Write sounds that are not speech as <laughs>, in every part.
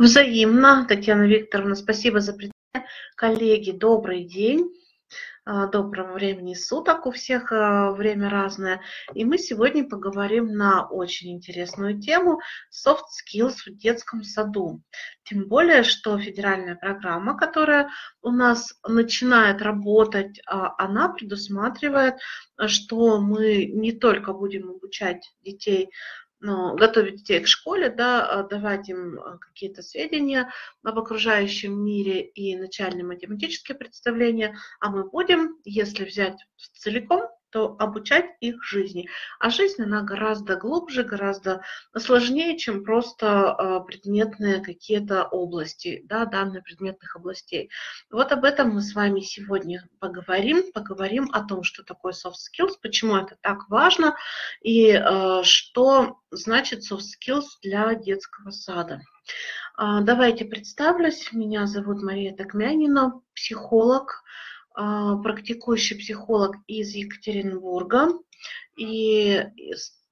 Взаимно, Татьяна Викторовна, спасибо за представление. Коллеги, добрый день. А, доброго времени суток, у всех а, время разное. И мы сегодня поговорим на очень интересную тему soft skills в детском саду. Тем более, что федеральная программа, которая у нас начинает работать, а, она предусматривает, что мы не только будем обучать детей готовить детей к школе, да, а, давать им а, какие-то сведения об окружающем мире и начальные математические представления, а мы будем, если взять целиком, то обучать их жизни. А жизнь, она гораздо глубже, гораздо сложнее, чем просто а, предметные какие-то области, да, данные предметных областей. Вот об этом мы с вами сегодня поговорим, поговорим о том, что такое soft skills, почему это так важно и а, что значит soft skills для детского сада. А, давайте представлюсь. Меня зовут Мария Токмянина, психолог, а, практикующий психолог из Екатеринбурга и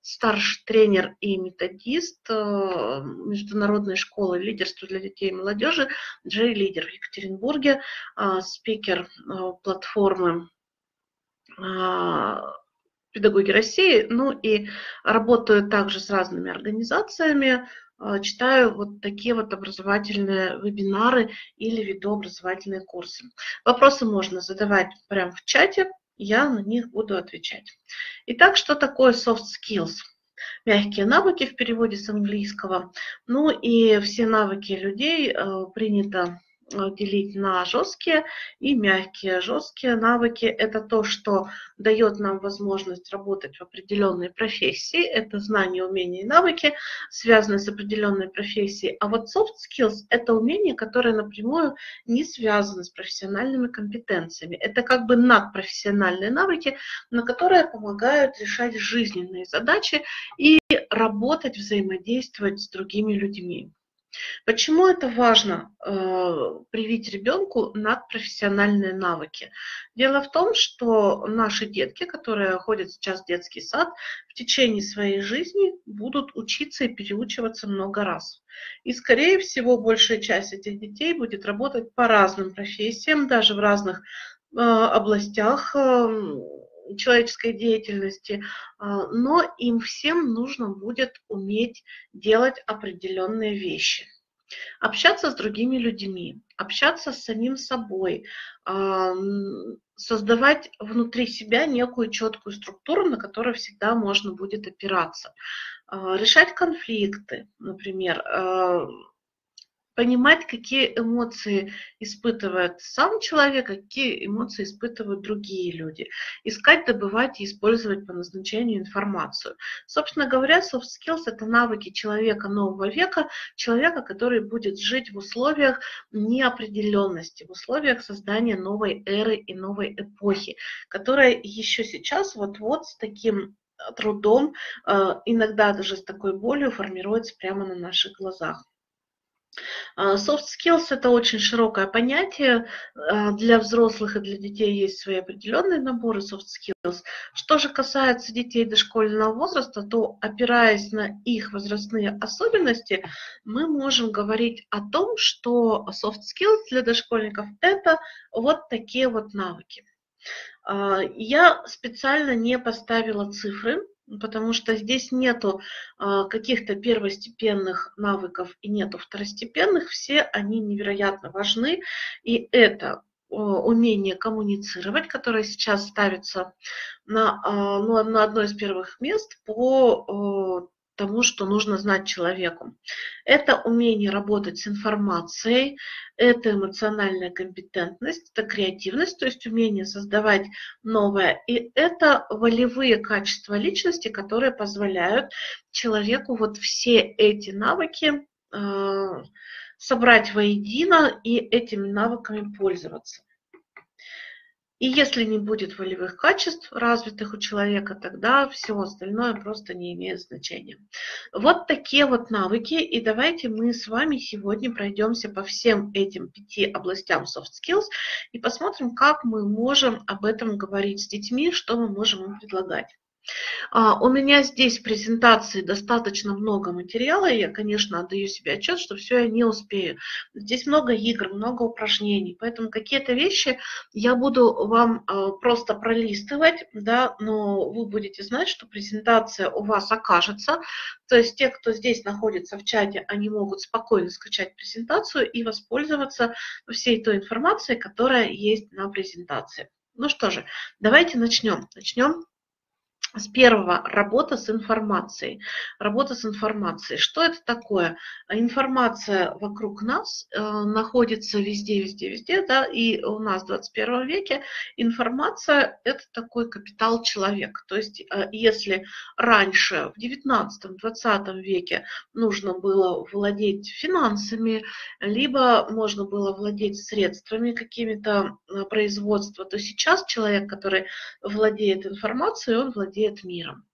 старший тренер и методист э, Международной школы лидерства для детей и молодежи Джей Лидер в Екатеринбурге, а, спикер э, платформы а, педагоги России, ну и работаю также с разными организациями, а, читаю вот такие вот образовательные вебинары или веду образовательные курсы. Вопросы можно задавать прямо в чате, я на них буду отвечать. Итак, что такое soft skills? Мягкие навыки в переводе с английского. Ну и все навыки людей э, принято делить на жесткие и мягкие. Жесткие навыки – это то, что дает нам возможность работать в определенной профессии. Это знания, умения и навыки, связанные с определенной профессией. А вот soft skills – это умения, которые напрямую не связаны с профессиональными компетенциями. Это как бы надпрофессиональные навыки, на которые помогают решать жизненные задачи и работать, взаимодействовать с другими людьми. Почему это важно э, привить ребенку надпрофессиональные навыки? Дело в том, что наши детки, которые ходят сейчас в детский сад, в течение своей жизни будут учиться и переучиваться много раз. И, скорее всего, большая часть этих детей будет работать по разным профессиям, даже в разных э, областях э, человеческой деятельности, а, но им всем нужно будет уметь делать определенные вещи. Общаться с другими людьми, общаться с самим собой, а, создавать внутри себя некую четкую структуру, на которую всегда можно будет опираться. А, решать конфликты, например, понимать, какие эмоции испытывает сам человек, какие эмоции испытывают другие люди. Искать, добывать и использовать по назначению информацию. Собственно говоря, soft skills – это навыки человека нового века, человека, который будет жить в условиях неопределенности, в условиях создания новой эры и новой эпохи, которая еще сейчас вот-вот с таким трудом, э, иногда даже с такой болью формируется прямо на наших глазах. А, soft skills – это очень широкое понятие. А, для взрослых и для детей есть свои определенные наборы soft skills. Что же касается детей дошкольного возраста, то опираясь на их возрастные особенности, мы можем говорить о том, что soft skills для дошкольников – это вот такие вот навыки. А, я специально не поставила цифры, потому что здесь нету а, каких-то первостепенных навыков и нету второстепенных, все они невероятно важны, и это умение коммуницировать, которое сейчас ставится на, а, ну, на одно из первых мест по тому, что нужно знать человеку. Это умение работать с информацией, это эмоциональная компетентность, это креативность, то есть умение создавать новое, и это волевые качества личности, которые позволяют человеку вот все эти навыки э, собрать воедино и этими навыками пользоваться. И если не будет волевых качеств развитых у человека, тогда все остальное просто не имеет значения. Вот такие вот навыки. И давайте мы с вами сегодня пройдемся по всем этим пяти областям soft skills и посмотрим, как мы можем об этом говорить с детьми, что мы можем им предлагать. А, у меня здесь в презентации достаточно много материала, я, конечно, отдаю себе отчет, что все я не успею. Здесь много игр, много упражнений, поэтому какие-то вещи я буду вам а, просто пролистывать, да, но вы будете знать, что презентация у вас окажется. То есть те, кто здесь находится в чате, они могут спокойно скачать презентацию и воспользоваться всей той информацией, которая есть на презентации. Ну что же, давайте начнем. Начнем с первого работа с информацией. Работа с информацией. Что это такое? Информация вокруг нас э, находится везде, везде, везде, да, и у нас в 21 веке информация – это такой капитал человека. То есть э, если раньше, в 19-20 веке нужно было владеть финансами, либо можно было владеть средствами какими-то э, производства, то сейчас человек, который владеет информацией, он владеет владеет миром.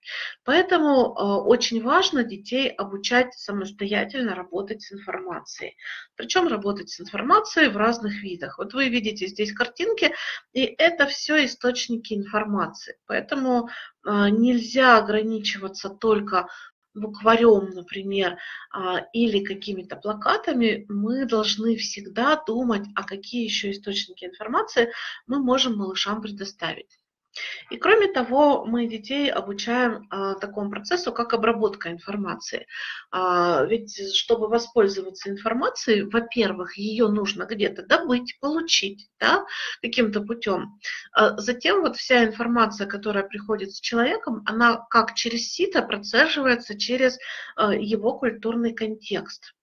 Поэтому э, очень важно детей обучать самостоятельно работать с информацией. Причем работать с информацией в разных видах. Вот вы видите здесь картинки, и это все источники информации. Поэтому э, нельзя ограничиваться только букварем, например, а, или какими-то плакатами, мы должны всегда думать, а какие еще источники информации мы можем малышам предоставить. И кроме того, мы детей обучаем а, такому процессу, как обработка информации. А, ведь чтобы воспользоваться информацией, во-первых, ее нужно где-то добыть, получить да, каким-то путем. А затем вот вся информация, которая приходит с человеком, она как через сито процеживается через а, его культурный контекст.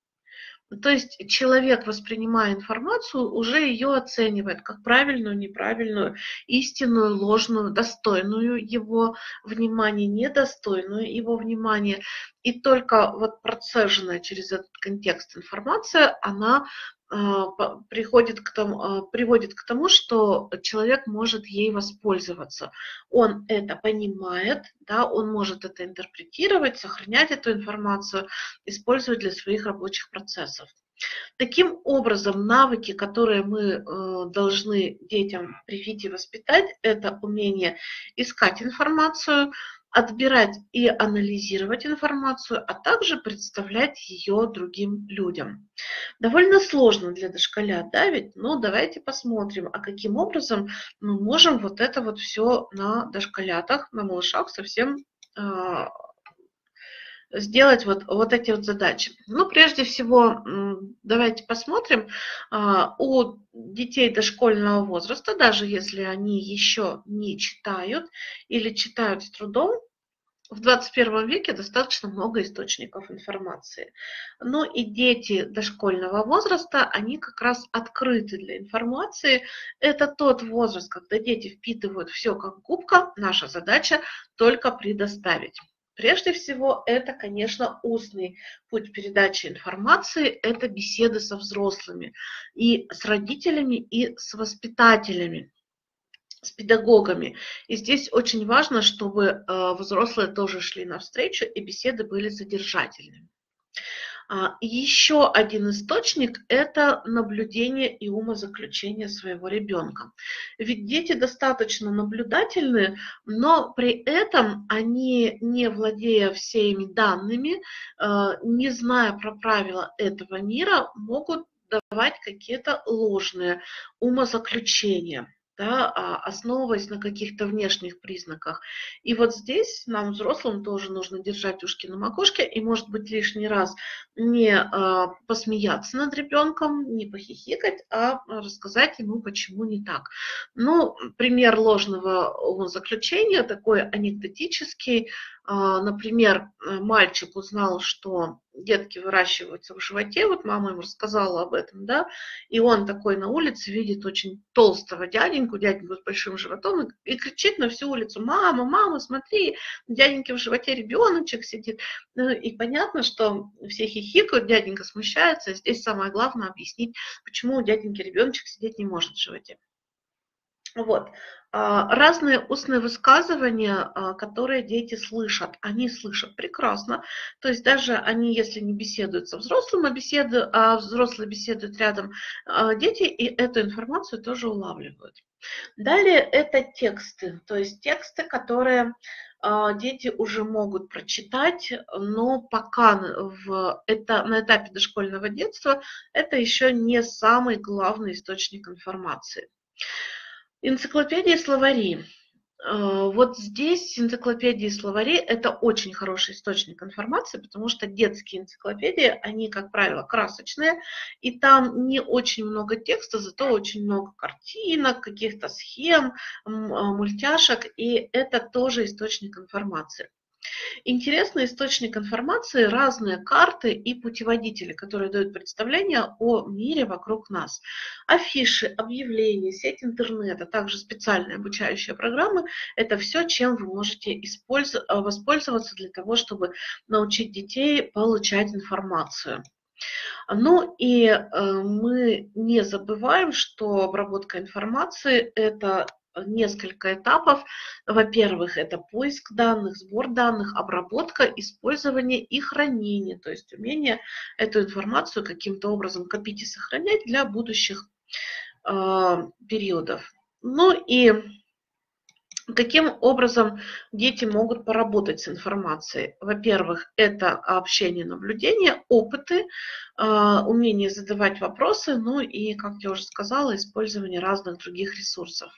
То есть человек, воспринимая информацию, уже ее оценивает как правильную, неправильную, истинную, ложную, достойную его внимания, недостойную его внимания. И только вот процеженная через этот контекст информация, она а, приходит к тому, а, приводит к тому, что человек может ей воспользоваться. Он это понимает, да, он может это интерпретировать, сохранять эту информацию, использовать для своих рабочих процессов. Таким образом, навыки, которые мы э, должны детям привить и воспитать, это умение искать информацию, отбирать и анализировать информацию, а также представлять ее другим людям. Довольно сложно для дошколят, да, ведь? Ну, давайте посмотрим, а каким образом мы можем вот это вот все на дошколятах, на малышах совсем а, сделать вот, вот эти вот задачи. Ну, прежде всего, давайте посмотрим, а, у детей дошкольного возраста, даже если они еще не читают или читают с трудом, в 21 веке достаточно много источников информации. Но и дети дошкольного возраста, они как раз открыты для информации. Это тот возраст, когда дети впитывают все как губка. Наша задача только предоставить. Прежде всего, это, конечно, устный путь передачи информации, это беседы со взрослыми, и с родителями, и с воспитателями с педагогами. И здесь очень важно, чтобы э, взрослые тоже шли навстречу, и беседы были содержательными. А, еще один источник – это наблюдение и умозаключение своего ребенка. Ведь дети достаточно наблюдательны, но при этом они, не владея всеми данными, а, не зная про правила этого мира, могут давать какие-то ложные умозаключения да, а, основываясь на каких-то внешних признаках. И вот здесь нам, взрослым, тоже нужно держать ушки на макушке и, может быть, лишний раз не а, посмеяться над ребенком, не похихикать, а рассказать ему, почему не так. Ну, пример ложного заключения, такой анекдотический, например, э, мальчик узнал, что детки выращиваются в животе, вот мама ему рассказала об этом, да, и он такой на улице видит очень толстого дяденьку, дяденьку с большим животом, и кричит на всю улицу, мама, мама, смотри, дяденьки в животе ребеночек сидит. Ну, и понятно, что все хихикают, дяденька смущается, здесь самое главное объяснить, почему у дяденьки ребеночек сидеть не может в животе. Вот. А, разные устные высказывания, а, которые дети слышат, они слышат прекрасно. То есть даже они, если не беседуют со взрослым, а, беседу, а взрослые беседуют рядом, дети и эту информацию тоже улавливают. Далее это тексты, то есть тексты, которые а, дети уже могут прочитать, но пока в это, на этапе дошкольного детства это еще не самый главный источник информации. Энциклопедии словари. Э, вот здесь энциклопедии словари – это очень хороший источник информации, потому что детские энциклопедии, они, как правило, красочные, и там не очень много текста, зато очень много картинок, каких-то схем, э, мультяшек, и это тоже источник информации. Интересный источник информации – разные карты и путеводители, которые дают представление о мире вокруг нас. Афиши, объявления, сеть интернета, также специальные обучающие программы – это все, чем вы можете воспользоваться для того, чтобы научить детей получать информацию. Ну и э, мы не забываем, что обработка информации – это несколько этапов. Во-первых, это поиск данных, сбор данных, обработка, использование и хранение, то есть умение эту информацию каким-то образом копить и сохранять для будущих э, периодов. Ну и Каким образом дети могут поработать с информацией? Во-первых, это общение, наблюдение, опыты, а, умение задавать вопросы, ну и, как я уже сказала, использование разных других ресурсов.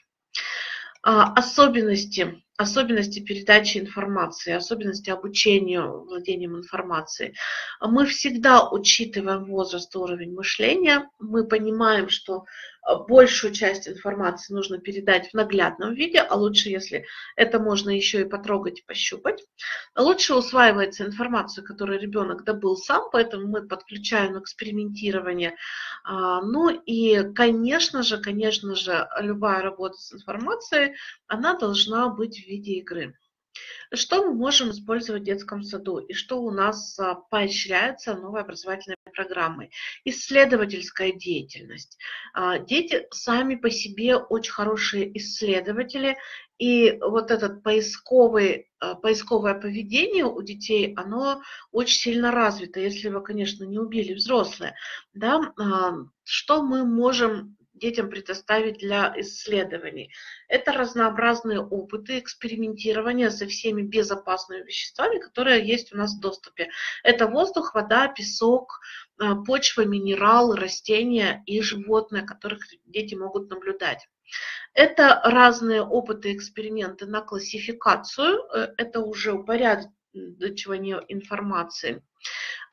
А, особенности, особенности передачи информации, особенности обучения владением информацией. Мы всегда учитываем возраст, уровень мышления. Мы понимаем, что большую часть информации нужно передать в наглядном виде, а лучше, если это можно еще и потрогать и пощупать. Лучше усваивается информация, которую ребенок добыл сам, поэтому мы подключаем экспериментирование. А, ну и, конечно же, конечно же, любая работа с информацией, она должна быть в виде игры. Что мы можем использовать в детском саду и что у нас а, поощряется новой образовательной программой? Исследовательская деятельность. А, дети сами по себе очень хорошие исследователи, и вот поисковый, а, поисковое поведение у детей, оно очень сильно развито, если вы, конечно, не убили взрослые. Да? Что мы можем детям предоставить для исследований. Это разнообразные опыты, экспериментирования со всеми безопасными веществами, которые есть у нас в доступе. Это воздух, вода, песок, а, почва, минералы, растения и животные, которых дети могут наблюдать. Это разные опыты, эксперименты на классификацию, э, это уже упорядочивание информации.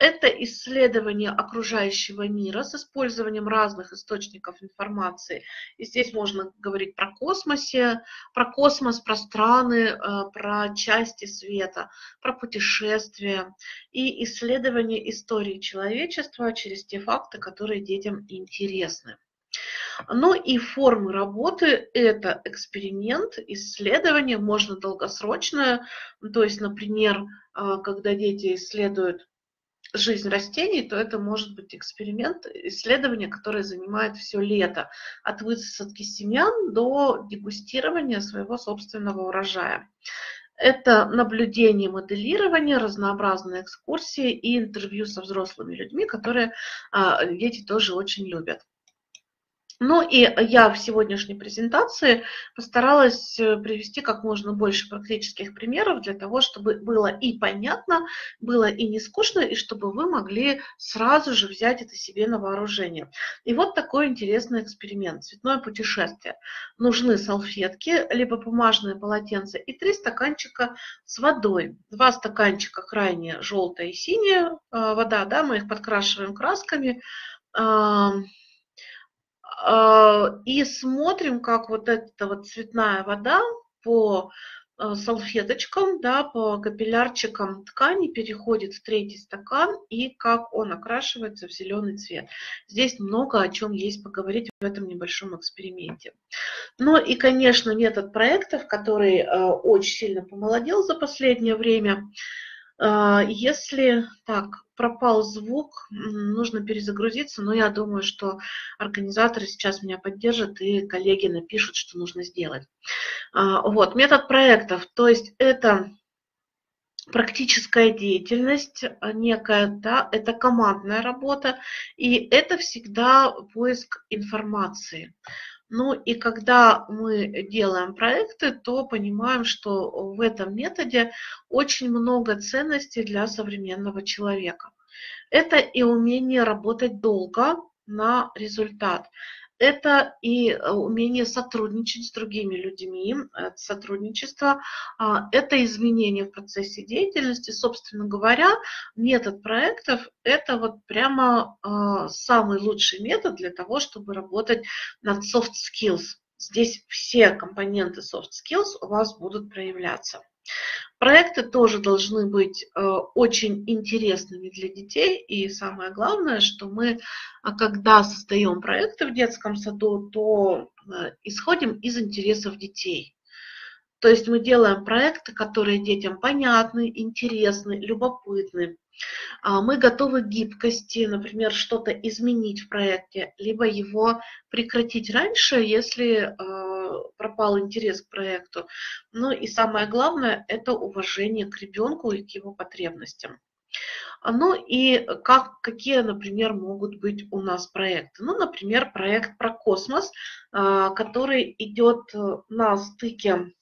Это исследование окружающего мира с использованием разных источников информации. И здесь можно говорить про космосе, про космос, про страны, э, про части света, про путешествия и исследование истории человечества через те факты, которые детям интересны. Ну и формы работы – это эксперимент, исследование, можно долгосрочное, то есть, например, э, когда дети исследуют жизнь растений, то это может быть эксперимент, исследование, которое занимает все лето, от высадки семян до дегустирования своего собственного урожая. Это наблюдение, моделирование, разнообразные экскурсии и интервью со взрослыми людьми, которые а, дети тоже очень любят. Ну и я в сегодняшней презентации постаралась э, привести как можно больше практических примеров для того, чтобы было и понятно, было и не скучно, и чтобы вы могли сразу же взять это себе на вооружение. И вот такой интересный эксперимент. Цветное путешествие. Нужны салфетки, либо бумажные полотенца и три стаканчика с водой. Два стаканчика крайне желтая и синяя э, вода, да, мы их подкрашиваем красками и смотрим, как вот эта вот цветная вода по а, салфеточкам, да, по капиллярчикам ткани переходит в третий стакан и как он окрашивается в зеленый цвет. Здесь много о чем есть поговорить в этом небольшом эксперименте. Ну и, конечно, метод проектов, который э, очень сильно помолодел за последнее время. Э, если так, пропал звук, нужно перезагрузиться, но я думаю, что организаторы сейчас меня поддержат и коллеги напишут, что нужно сделать. А, вот, метод проектов, то есть это практическая деятельность а, некая, да, это командная работа, и это всегда поиск информации. Ну и когда мы делаем проекты, то понимаем, что в этом методе очень много ценностей для современного человека. Это и умение работать долго на результат это и э, умение сотрудничать с другими людьми, это сотрудничество, а, это изменение в процессе деятельности. Собственно говоря, метод проектов – это вот прямо а, самый лучший метод для того, чтобы работать над soft skills. Здесь все компоненты soft skills у вас будут проявляться. Проекты тоже должны быть э, очень интересными для детей. И самое главное, что мы, а, когда создаем проекты в детском саду, то э, исходим из интересов детей. То есть мы делаем проекты, которые детям понятны, интересны, любопытны. А, мы готовы к гибкости, например, что-то изменить в проекте, либо его прекратить раньше, если а, пропал интерес к проекту. Ну и самое главное – это уважение к ребенку и к его потребностям. Ну и как, какие, например, могут быть у нас проекты? Ну, например, проект про космос, а, который идет на стыке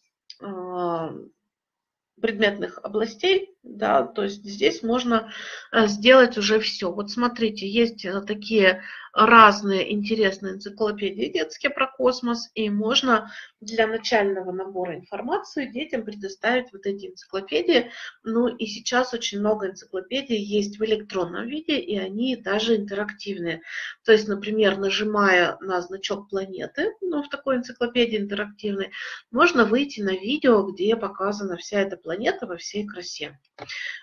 предметных областей, да, то есть здесь можно э, сделать уже все. Вот смотрите, есть э, такие разные интересные энциклопедии детские про космос, и можно для начального набора информации детям предоставить вот эти энциклопедии. Ну и сейчас очень много энциклопедий есть в электронном виде, и они даже интерактивные. То есть, например, нажимая на значок планеты, ну, в такой энциклопедии интерактивной, можно выйти на видео, где показана вся эта планета во всей красе.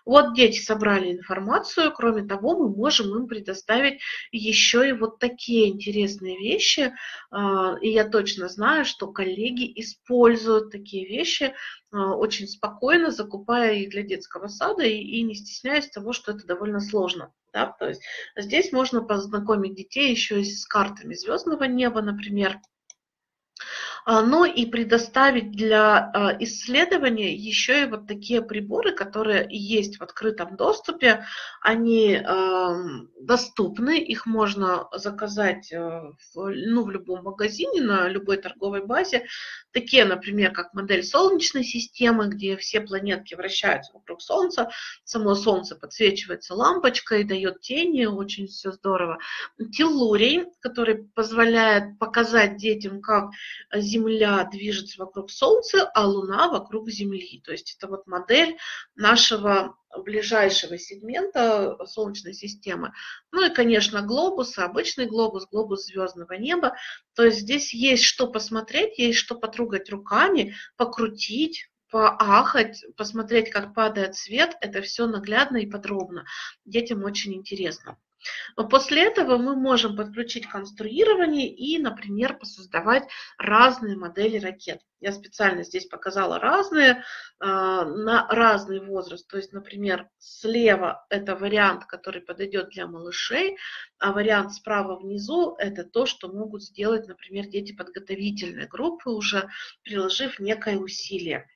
Вот дети собрали информацию, кроме того, мы можем им предоставить еще и вот такие интересные вещи, а, и я точно знаю, что коллеги используют такие вещи а, очень спокойно, закупая их для детского сада и не стесняясь того, что это довольно сложно. Да? То есть здесь можно познакомить детей еще и с картами звездного неба, например, но и предоставить для а, исследования еще и вот такие приборы, которые есть в открытом доступе. Они доступны, их можно заказать э, в, ну, в любом магазине, на любой торговой базе. Такие, например, как модель Солнечной системы, где все планетки вращаются вокруг Солнца, само Солнце подсвечивается лампочкой, дает тени, очень все здорово. Теллурий, который позволяет показать детям, как Земля движется вокруг Солнца, а Луна вокруг Земли. То есть это вот модель нашего ближайшего сегмента Солнечной системы. Ну и, конечно, глобус, обычный глобус, глобус звездного неба. То есть здесь есть что посмотреть, есть что потрогать руками, покрутить, поахать, посмотреть, как падает свет. Это все наглядно и подробно. Детям очень интересно. После этого мы можем подключить конструирование и, например, посоздавать разные модели ракет. Я специально здесь показала разные, а, на разный возраст. То есть, например, слева это вариант, который подойдет для малышей, а вариант справа внизу это то, что могут сделать, например, дети подготовительной группы, уже приложив некое усилие.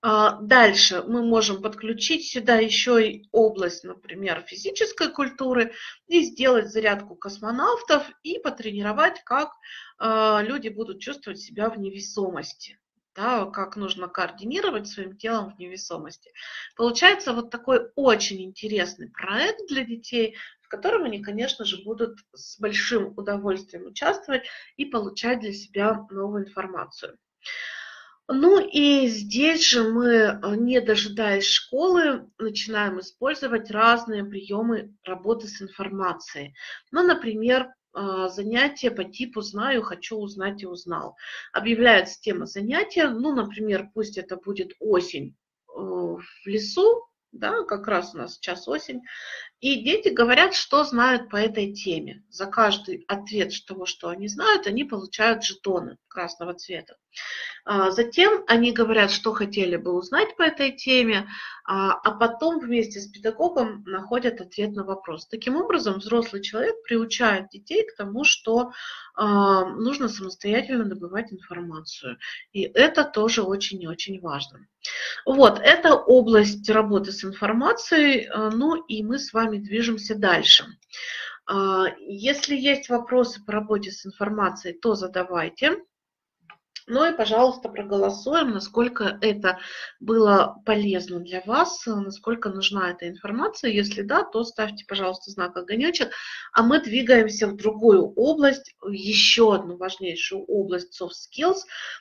А, дальше мы можем подключить сюда еще и область, например, физической культуры и сделать зарядку космонавтов и потренировать, как а, люди будут чувствовать себя в невесомости. Да, как нужно координировать своим телом в невесомости. Получается вот такой очень интересный проект для детей, в котором они, конечно же, будут с большим удовольствием участвовать и получать для себя новую информацию. Ну и здесь же мы, э, не дожидаясь школы, начинаем использовать разные приемы работы с информацией. Ну, например, э, занятия по типу «знаю, хочу узнать и узнал». Объявляется тема занятия, ну, например, пусть это будет осень э, в лесу, да, как раз у нас сейчас осень, и дети говорят, что знают по этой теме. За каждый ответ того, что они знают, они получают жетоны красного цвета. А, затем они говорят, что хотели бы узнать по этой теме, а, а потом вместе с педагогом находят ответ на вопрос. Таким образом, взрослый человек приучает детей к тому, что а, нужно самостоятельно добывать информацию. И это тоже очень и очень важно. Вот, это область работы с информацией, ну и мы с вами движемся дальше. А, если есть вопросы по работе с информацией, то задавайте. Ну и, пожалуйста, проголосуем, насколько это было полезно для вас, насколько нужна эта информация. Если да, то ставьте, пожалуйста, знак огонечек. А мы двигаемся в другую область, еще одну важнейшую область soft skills,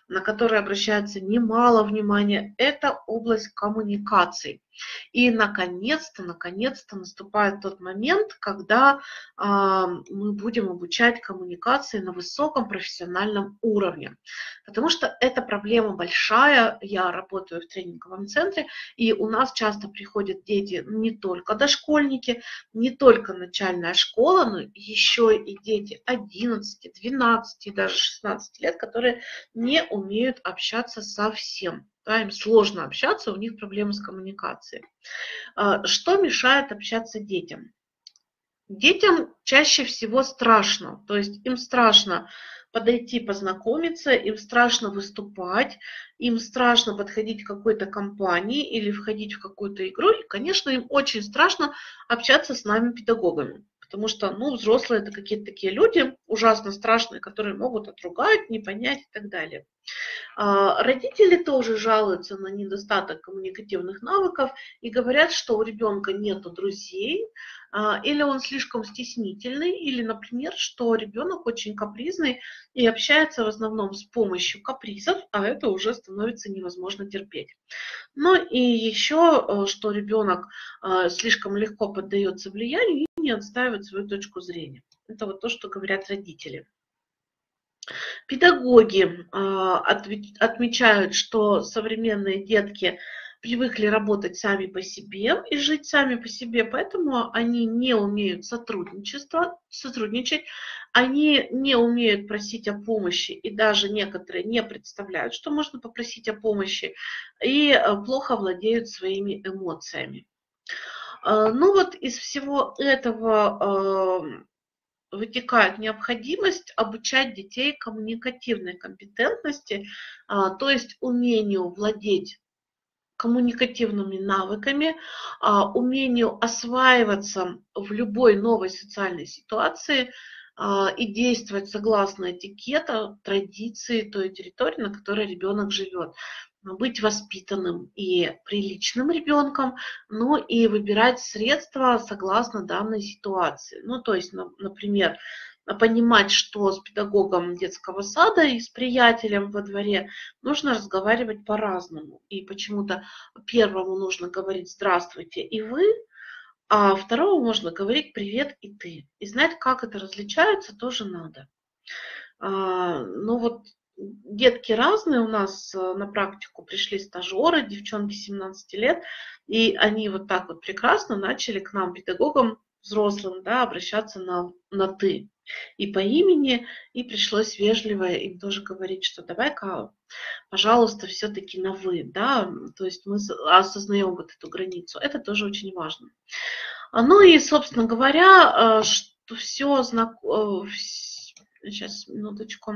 на которую обращается немало внимания. Это область коммуникаций. И наконец-то, наконец-то наступает тот момент, когда э, мы будем обучать коммуникации на высоком профессиональном уровне. Потому что эта проблема большая. Я работаю в тренинговом центре, и у нас часто приходят дети не только дошкольники, не только начальная школа, но еще и дети 11, 12 даже 16 лет, которые не умеют общаться совсем да, им сложно общаться, у них проблемы с коммуникацией. А, что мешает общаться детям? Детям чаще всего страшно, то есть им страшно подойти, познакомиться, им страшно выступать, им страшно подходить к какой-то компании или входить в какую-то игру, и, конечно, им очень страшно общаться с нами, педагогами. Потому что, ну, взрослые это какие-то такие люди ужасно страшные, которые могут отругать, не понять и так далее. А, родители тоже жалуются на недостаток коммуникативных навыков и говорят, что у ребенка нет друзей, а, или он слишком стеснительный, или, например, что ребенок очень капризный и общается в основном с помощью капризов, а это уже становится невозможно терпеть. Ну и еще, э, что ребенок э, слишком легко поддается влиянию не отстаивает свою точку зрения. Это вот то, что говорят родители. Педагоги а, отмечают, что современные детки привыкли работать сами по себе и жить сами по себе, поэтому они не умеют сотрудничество, сотрудничать, они не умеют просить о помощи, и даже некоторые не представляют, что можно попросить о помощи, и э, плохо владеют своими эмоциями. А, ну вот из всего этого вытекает необходимость обучать детей коммуникативной компетентности, а, то есть умению владеть коммуникативными навыками, а, умению осваиваться в любой новой социальной ситуации и действовать согласно этикета, традиции той территории, на которой ребенок живет быть воспитанным и приличным ребенком, но и выбирать средства согласно данной ситуации. Ну, то есть, например, понимать, что с педагогом детского сада и с приятелем во дворе нужно разговаривать по-разному. И почему-то первому нужно говорить «здравствуйте» и «вы», а второму можно говорить «привет» и «ты». И знать, как это различается, тоже надо. А, ну вот детки разные у нас э, на практику пришли стажеры, девчонки 17 лет, и они вот так вот прекрасно начали к нам, педагогам взрослым, да, обращаться на, на «ты» и по имени, и пришлось вежливо им тоже говорить, что давай-ка, пожалуйста, все-таки на «вы», да, то есть мы осознаем вот эту границу, это тоже очень важно. А, ну и, собственно говоря, э, что все знакомо, сейчас, минуточку,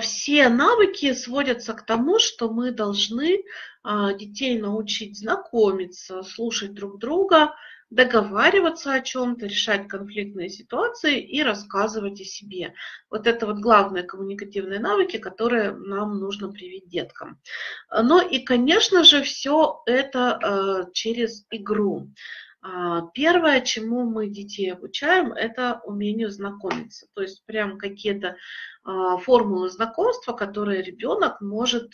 все навыки сводятся к тому, что мы должны а, детей научить знакомиться, слушать друг друга, договариваться о чем-то, решать конфликтные ситуации и рассказывать о себе. Вот это вот главные коммуникативные навыки, которые нам нужно привить деткам. Но и, конечно же, все это а, через игру. Первое, чему мы детей обучаем, это умению знакомиться. То есть прям какие-то а, формулы знакомства, которые ребенок может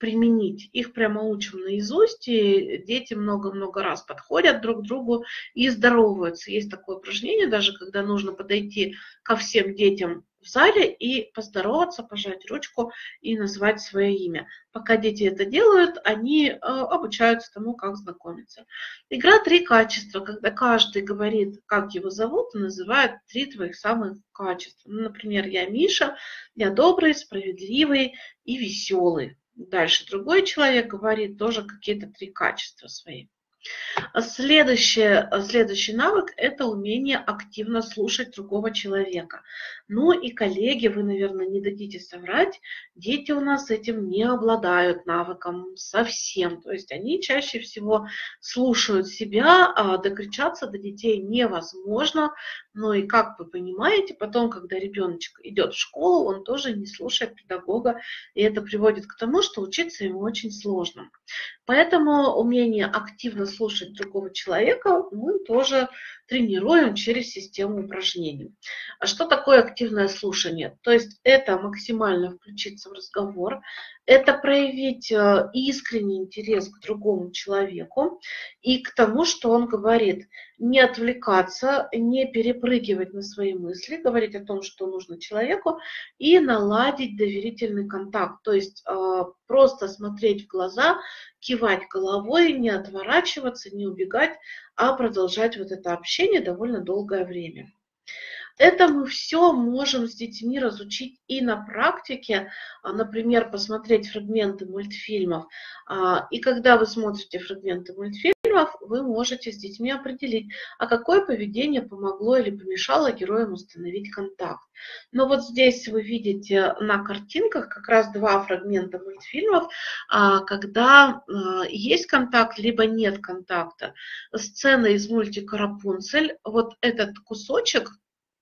применить. Их прямо учим наизусть, и дети много-много раз подходят друг к другу и здороваются. Есть такое упражнение даже, когда нужно подойти ко всем детям в зале и поздороваться, пожать ручку и назвать свое имя. Пока дети это делают, они э, обучаются тому, как знакомиться. Игра «Три качества», когда каждый говорит, как его зовут, и называет три твоих самых качества. Ну, например, я Миша, я добрый, справедливый и веселый. Дальше другой человек говорит тоже какие-то три качества свои. Следующий, следующий навык – это умение активно слушать другого человека. Ну и, коллеги, вы, наверное, не дадите соврать, дети у нас этим не обладают навыком совсем. То есть они чаще всего слушают себя, а докричаться до детей невозможно. Ну и, как вы понимаете, потом, когда ребеночек идет в школу, он тоже не слушает педагога, и это приводит к тому, что учиться ему очень сложно. Поэтому умение активно слушать другого человека мы тоже тренируем через систему упражнений. А что такое активное слушание? То есть это максимально включиться в разговор, это проявить э, искренний интерес к другому человеку и к тому, что он говорит. Не отвлекаться, не перепрыгивать на свои мысли, говорить о том, что нужно человеку, и наладить доверительный контакт. То есть э, просто смотреть в глаза, кивать головой, не отворачиваться, не убегать, а продолжать вот это общение довольно долгое время. Это мы все можем с детьми разучить и на практике, а, например, посмотреть фрагменты мультфильмов. А, и когда вы смотрите фрагменты мультфильмов, вы можете с детьми определить, а какое поведение помогло или помешало героям установить контакт. Но вот здесь вы видите на картинках как раз два фрагмента мультфильмов, а, когда есть контакт, либо нет контакта. Сцена из мультика «Рапунцель», вот этот кусочек,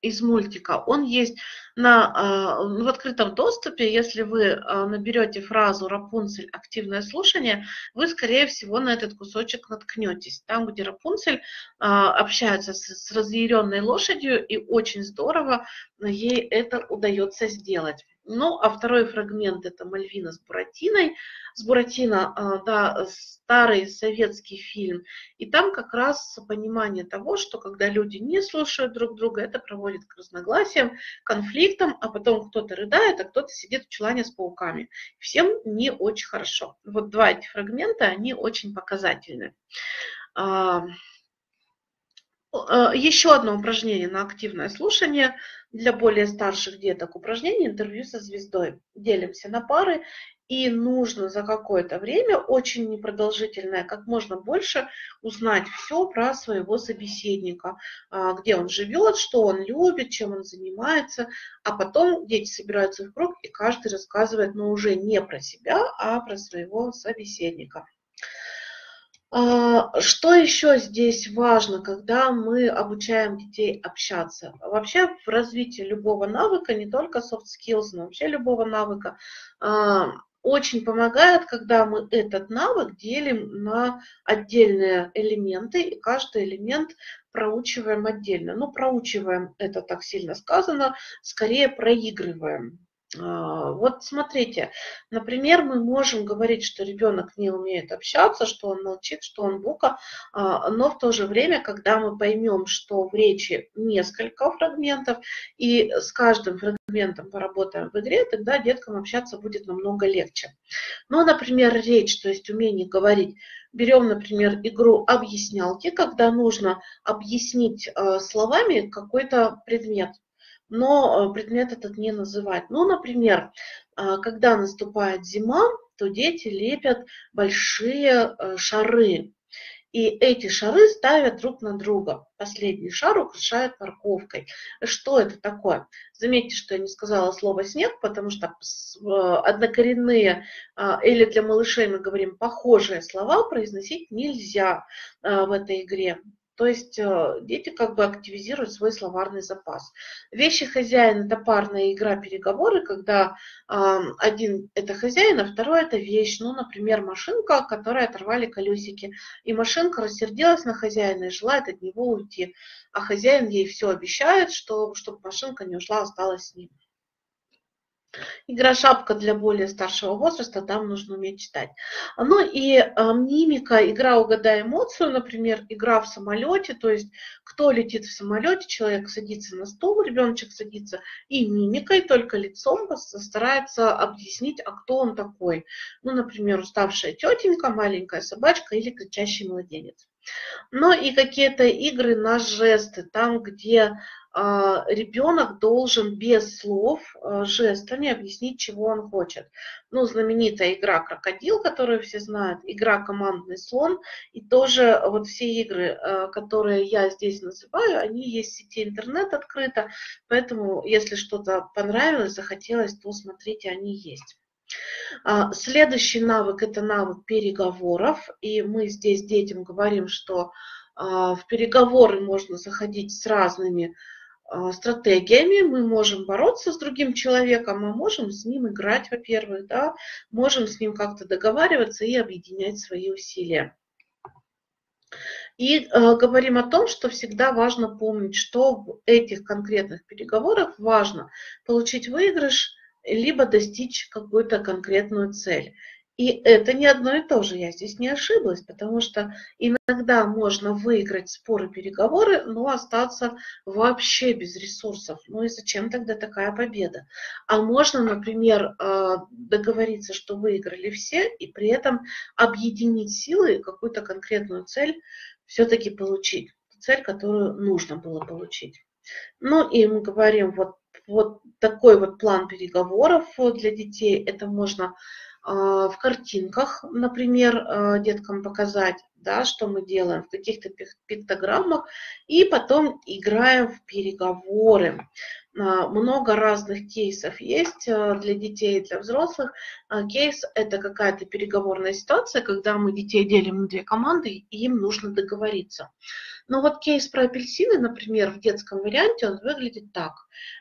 из мультика, он есть на, а, в открытом доступе. Если вы а, наберете фразу «Рапунцель. Активное слушание», вы, скорее всего, на этот кусочек наткнетесь. Там, где Рапунцель а, общается с разъяренной лошадью, и очень здорово ей это удается сделать. Ну, а второй фрагмент – это Мальвина с Буратиной. С Буратино, а, да, старый советский фильм. И там как раз понимание того, что когда люди не слушают друг друга, это проводит к разногласиям, конфликтам, а потом кто-то рыдает, а кто-то сидит в чулане с пауками. Всем не очень хорошо. Вот два эти фрагмента, они очень показательны. А, а, еще одно упражнение на активное слушание для более старших деток. Упражнение интервью со звездой. Делимся на пары и нужно за какое-то время, очень непродолжительное, как можно больше узнать все про своего собеседника, а, где он живет, что он любит, чем он занимается, а потом дети собираются в круг, и каждый рассказывает, но уже не про себя, а про своего собеседника. А, что еще здесь важно, когда мы обучаем детей общаться? Вообще в развитии любого навыка, не только soft skills, но вообще любого навыка, а, очень помогает, когда мы этот навык делим на отдельные элементы, и каждый элемент проучиваем отдельно. Ну, проучиваем, это так сильно сказано, скорее проигрываем. А, вот смотрите, например, мы можем говорить, что ребенок не умеет общаться, что он молчит, что он бука, но в то же время, когда мы поймем, что в речи несколько фрагментов, и с каждым фрагментом поработаем в игре, тогда деткам общаться будет намного легче. Ну, например, речь, то есть умение говорить. Берем, например, игру объяснялки, когда нужно объяснить а, словами какой-то предмет но э, предмет этот не называть. Ну, например, а, когда наступает зима, то дети лепят большие э, шары. И эти шары ставят друг на друга. Последний шар украшает морковкой. Что это такое? Заметьте, что я не сказала слово снег, потому что э, однокоренные а, или для малышей мы говорим похожие слова произносить нельзя в этой игре. То есть э, дети как бы активизируют свой словарный запас. Вещи хозяин – это парная игра переговоры, когда один – это хозяин, а второй – это вещь. Ну, например, машинка, которой оторвали колесики. И машинка рассердилась на хозяина и желает от него уйти. А хозяин ей все обещает, что, чтобы машинка не ушла, осталась с ним. Игра шапка для более старшего возраста, там нужно уметь читать. Ну и э, мимика, игра угадай эмоцию, например, игра в самолете, то есть кто летит в самолете, человек садится на стул, ребеночек садится, и мимикой, только лицом старается объяснить, а кто он такой. Ну, например, уставшая тетенька, маленькая собачка или кричащий младенец. Но и какие-то игры на жесты, там, где а, ребенок должен без слов а, жестами объяснить, чего он хочет. Ну, знаменитая игра «Крокодил», которую все знают, игра «Командный слон», и тоже вот все игры, а, которые я здесь называю, они есть в сети интернет открыто, поэтому если что-то понравилось, захотелось, то смотрите, они есть. Следующий навык – это навык переговоров, и мы здесь детям говорим, что в переговоры можно заходить с разными а, стратегиями мы можем бороться с другим человеком, мы можем с ним играть, во-первых, да, можем с ним как-то договариваться и объединять свои усилия. И э, говорим о том, что всегда важно помнить, что в этих конкретных переговорах важно получить выигрыш, либо достичь какую-то конкретную цель. И это не одно и то же, я здесь не ошиблась, потому что иногда можно выиграть споры, переговоры, но остаться вообще без ресурсов. Ну и зачем тогда такая победа? А можно, например, э, договориться, что выиграли все, и при этом объединить силы какую-то конкретную цель все-таки получить. Цель, которую нужно было получить. Ну и мы говорим, вот, вот такой вот план переговоров для детей, это можно а, в картинках, например, а, деткам показать, да, что мы делаем в каких-то пиктограммах, и потом играем в переговоры. Много разных кейсов есть для детей и для взрослых. Кейс – это какая-то переговорная ситуация, когда мы детей делим на две команды, и им нужно договориться. Но вот кейс про апельсины, например, в детском варианте, он выглядит так.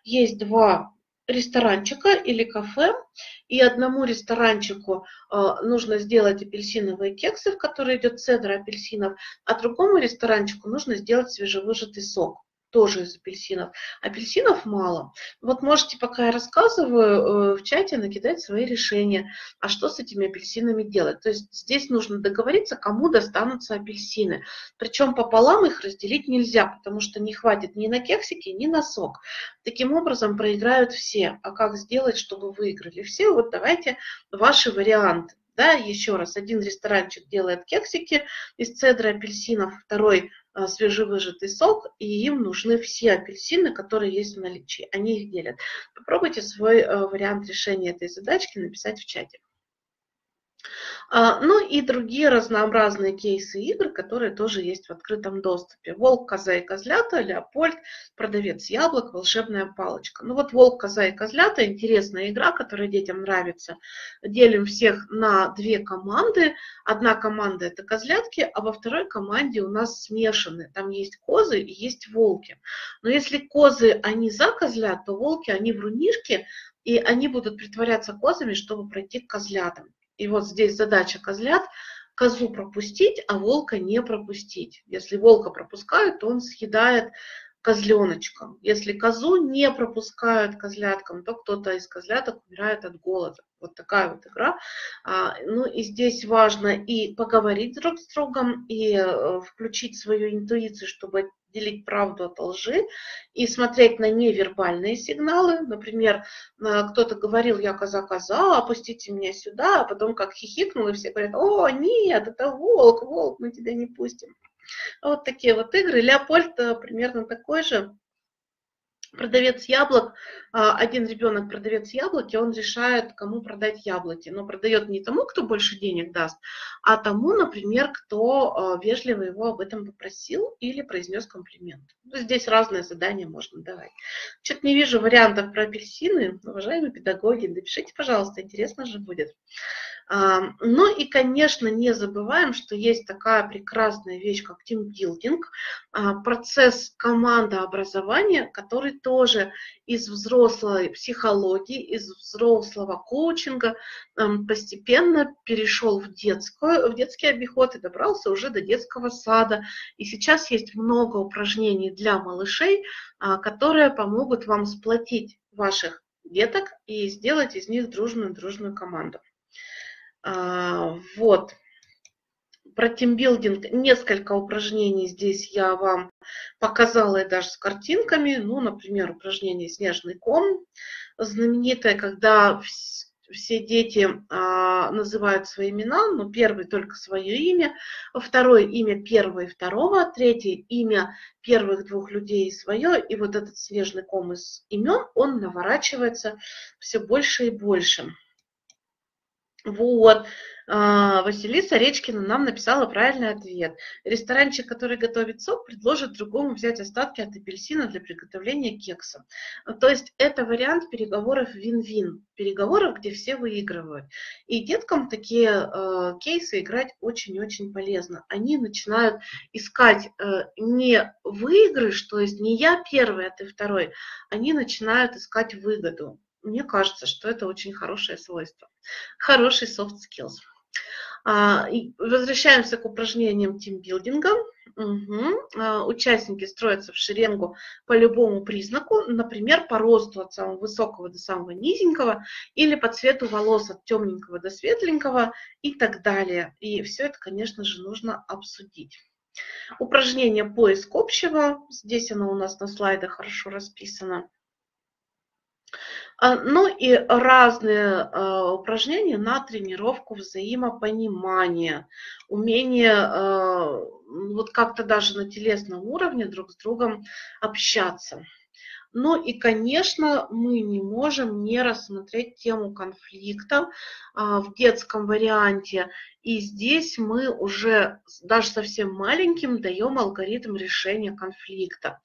Есть два ресторанчика или кафе, и одному ресторанчику э, нужно сделать апельсиновые кексы, в которые идет цедра апельсинов, а другому ресторанчику нужно сделать свежевыжатый сок тоже из апельсинов. Апельсинов мало. Вот можете, пока я рассказываю, э, в чате накидать свои решения, а что с этими апельсинами делать. То есть здесь нужно договориться, кому достанутся апельсины. Причем пополам их разделить нельзя, потому что не хватит ни на кексики, ни на сок. Таким образом проиграют все. А как сделать, чтобы выиграли все? Вот давайте ваши варианты. Да, еще раз, один ресторанчик делает кексики из цедры апельсинов, второй свежевыжатый сок, и им нужны все апельсины, которые есть в наличии. Они их делят. Попробуйте свой э, вариант решения этой задачки написать в чате. А, ну и другие разнообразные кейсы игр, которые тоже есть в открытом доступе. Волк, коза и козлята, Леопольд, продавец яблок, волшебная палочка. Ну вот волк, коза и козлята, интересная игра, которая детям нравится. Делим всех на две команды. Одна команда это козлятки, а во второй команде у нас смешаны. Там есть козы и есть волки. Но если козы, они за козлят, то волки, они врунишки, и они будут притворяться козами, чтобы пройти к козлятам. И вот здесь задача козлят козу пропустить, а волка не пропустить. Если волка пропускают, то он съедает козленочком. Если козу не пропускают козляткам, то кто-то из козляток умирает от голода. Вот такая вот игра. А, ну и здесь важно и поговорить друг с другом, и э, включить свою интуицию, чтобы делить правду от лжи и смотреть на невербальные сигналы. Например, кто-то говорил, я коза-коза, опустите меня сюда, а потом как хихикнул, и все говорят, о, нет, это волк, волк, мы тебя не пустим. Вот такие вот игры. Леопольд э, примерно такой же продавец яблок, а, один ребенок продавец яблоки, он решает, кому продать яблоки. Но продает не тому, кто больше денег даст, а тому, например, кто а, вежливо его об этом попросил или произнес комплимент. Ну, здесь разные задания можно давать. Что-то не вижу вариантов про апельсины. Уважаемые педагоги, напишите, пожалуйста, интересно же будет. Ну и, конечно, не забываем, что есть такая прекрасная вещь, как тимбилдинг, а, процесс командообразования, который тоже из взрослой психологии, из взрослого коучинга постепенно перешел в, детскую, в детский обиход и добрался уже до детского сада. И сейчас есть много упражнений для малышей, а, которые помогут вам сплотить ваших деток и сделать из них дружную-дружную команду. А, вот. Про тимбилдинг несколько упражнений здесь я вам показала и даже с картинками. Ну, например, упражнение «Снежный ком» знаменитое, когда все дети а, называют свои имена, но первый только свое имя, второе имя первого и второго, третье имя первых двух людей свое, и вот этот снежный ком из имен, он наворачивается все больше и больше. Вот. А, Василиса Речкина нам написала правильный ответ. Ресторанчик, который готовит сок, предложит другому взять остатки от апельсина для приготовления кекса. То есть это вариант переговоров вин-вин, переговоров, где все выигрывают. И деткам такие э, кейсы играть очень-очень полезно. Они начинают искать э, не выигрыш, то есть не я первый, а ты второй, они начинают искать выгоду. Мне кажется, что это очень хорошее свойство. Хороший soft skills. А, возвращаемся к упражнениям тимбилдинга. Угу. Участники строятся в шеренгу по любому признаку, например, по росту от самого высокого до самого низенького, или по цвету волос от темненького до светленького и так далее. И все это, конечно же, нужно обсудить. Упражнение поиск общего. Здесь оно у нас на слайдах хорошо расписано. А, ну и разные а, упражнения на тренировку взаимопонимания, умение а, вот как-то даже на телесном уровне друг с другом общаться. Ну и, конечно, мы не можем не рассмотреть тему конфликта в детском варианте. И здесь мы уже даже совсем маленьким даем алгоритм решения конфликта.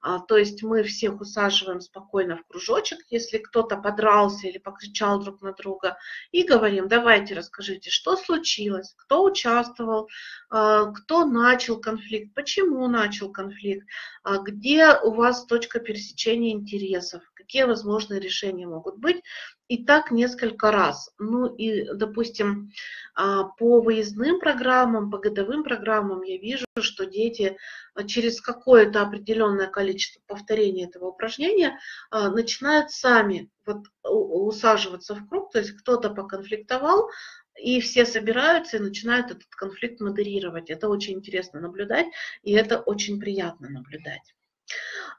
А, то есть мы всех усаживаем спокойно в кружочек, если кто-то подрался или покричал друг на друга, и говорим, давайте расскажите, что случилось, кто участвовал, а, кто начал конфликт, почему начал конфликт, а, где у вас точка пересечения интересов, какие возможные решения могут быть, и так несколько раз. Ну и, допустим, а, по выездным программам, по годовым программам я вижу, что дети а, через какое-то определенное количество повторений этого упражнения а, начинают сами вот усаживаться в круг, то есть кто-то поконфликтовал, и все собираются и начинают этот конфликт модерировать. Это очень интересно наблюдать, и это очень приятно наблюдать.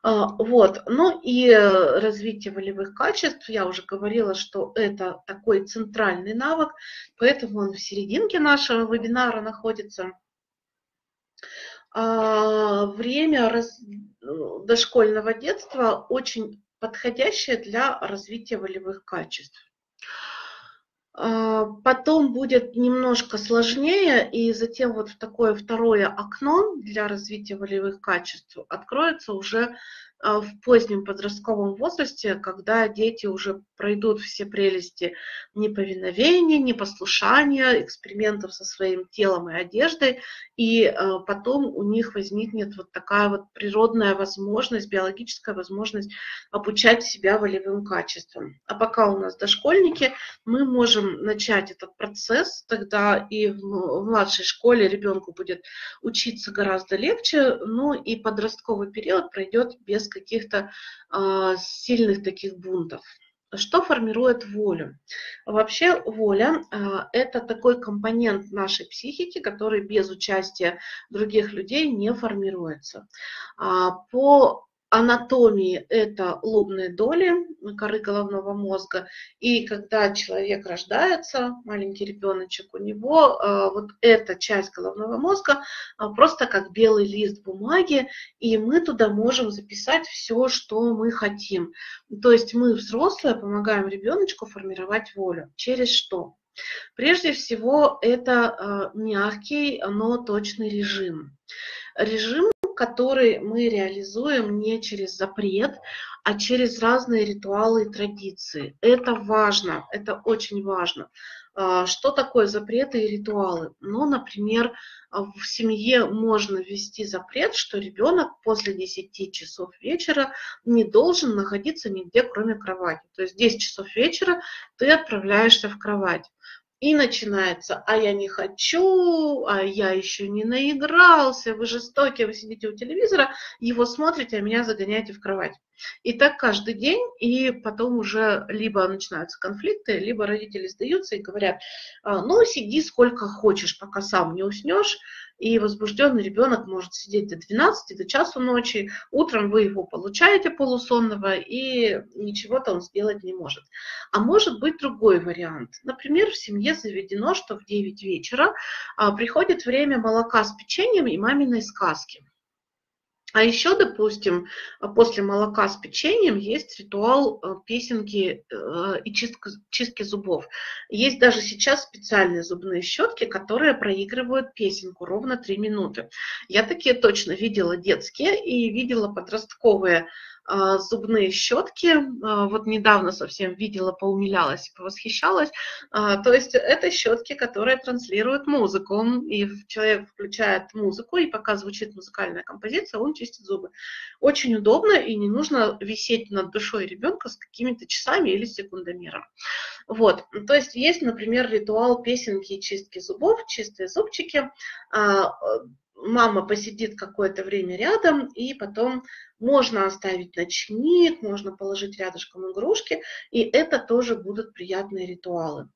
А, вот. Ну и э, развитие волевых качеств, я уже говорила, что это такой центральный навык, поэтому он в серединке нашего вебинара находится. А, время раз... дошкольного детства очень подходящее для развития волевых качеств. А, потом будет немножко сложнее, и затем вот в такое второе окно для развития волевых качеств откроется уже в позднем подростковом возрасте, когда дети уже пройдут все прелести неповиновения, непослушания, экспериментов со своим телом и одеждой, и а, потом у них возникнет вот такая вот природная возможность, биологическая возможность обучать себя волевым качествам. А пока у нас дошкольники, мы можем начать этот процесс, тогда и в младшей школе ребенку будет учиться гораздо легче, ну и подростковый период пройдет без каких-то э, сильных таких бунтов. Что формирует волю? Вообще воля э, – это такой компонент нашей психики, который без участия других людей не формируется. Э, по анатомии это лобные доли коры головного мозга. И когда человек рождается, маленький ребеночек, у него э, вот эта часть головного мозга э, просто как белый лист бумаги, и мы туда можем записать все, что мы хотим. То есть мы, взрослые, помогаем ребеночку формировать волю. Через что? Прежде всего, это э, мягкий, но точный режим. Режим который мы реализуем не через запрет, а через разные ритуалы и традиции. Это важно, это очень важно. А, что такое запреты и ритуалы? Ну, например, в семье можно ввести запрет, что ребенок после 10 часов вечера не должен находиться нигде, кроме кровати. То есть 10 часов вечера ты отправляешься в кровать. И начинается, а я не хочу, а я еще не наигрался, вы жестокие, вы сидите у телевизора, его смотрите, а меня загоняете в кровать. И так каждый день, и потом уже либо начинаются конфликты, либо родители сдаются и говорят, «А, ну, сиди сколько хочешь, пока сам не уснешь, и возбужденный ребенок может сидеть до 12, до часу ночи, утром вы его получаете полусонного, и ничего-то он сделать не может. А может быть другой вариант. Например, в семье заведено, что в 9 вечера а, приходит время молока с печеньем и маминой сказки. А еще, допустим, после молока с печеньем есть ритуал э, песенки э, и чистка, чистки зубов. Есть даже сейчас специальные зубные щетки, которые проигрывают песенку ровно 3 минуты. Я такие точно видела детские и видела подростковые а, зубные щетки. А, вот недавно совсем видела, поумилялась, повосхищалась. А, то есть это щетки, которые транслируют музыку. И человек включает музыку, и пока звучит музыкальная композиция, он чистит зубы. Очень удобно, и не нужно висеть над душой ребенка с какими-то часами или секундомером. Вот, то есть есть, например, ритуал песенки и чистки зубов, чистые зубчики мама посидит какое-то время рядом, и потом можно оставить ночник, можно положить рядышком игрушки, и это тоже будут приятные ритуалы.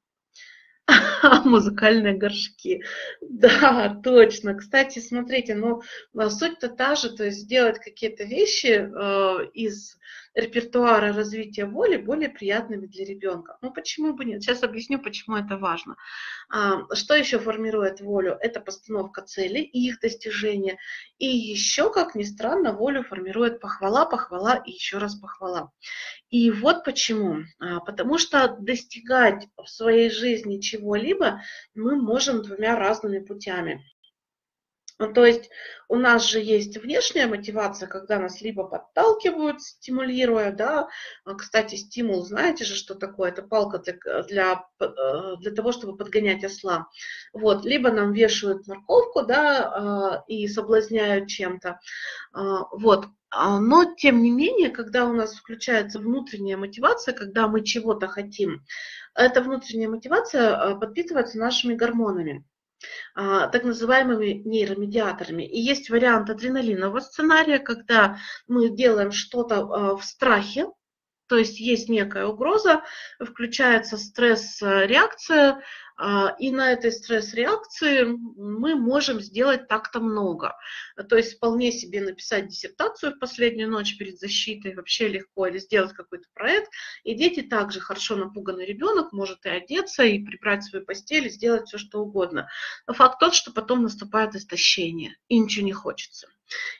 <laughs> Музыкальные горшки. Да, точно. Кстати, смотрите, ну, а, суть-то та же, то есть сделать какие-то вещи э, из репертуара развития воли более приятными для ребенка. Ну, почему бы нет? Сейчас объясню, почему это важно. А, что еще формирует волю? Это постановка целей и их достижения. И еще, как ни странно, волю формирует похвала, похвала и еще раз похвала. И вот почему. А, потому что достигать в своей жизни чего-либо мы можем двумя разными путями. Ну, то есть у нас же есть внешняя мотивация, когда нас либо подталкивают, стимулируя, да, а, кстати, стимул, знаете же, что такое, это палка для, для, э, для того, чтобы подгонять осла, вот, либо нам вешают морковку, да, а, и соблазняют чем-то, а, вот, но, тем не менее, когда у нас включается внутренняя мотивация, когда мы чего-то хотим, эта внутренняя мотивация подпитывается нашими гормонами. А, так называемыми нейромедиаторами. И есть вариант адреналинового сценария, когда мы делаем что-то а, в страхе, то есть есть некая угроза, включается стресс-реакция, а, и на этой стресс-реакции мы можем сделать так-то много. То есть вполне себе написать диссертацию в последнюю ночь перед защитой вообще легко, или сделать какой-то проект. И дети также хорошо напуганный ребенок может и одеться, и прибрать свою постель, и сделать все, что угодно. Но факт тот, что потом наступает истощение, и ничего не хочется.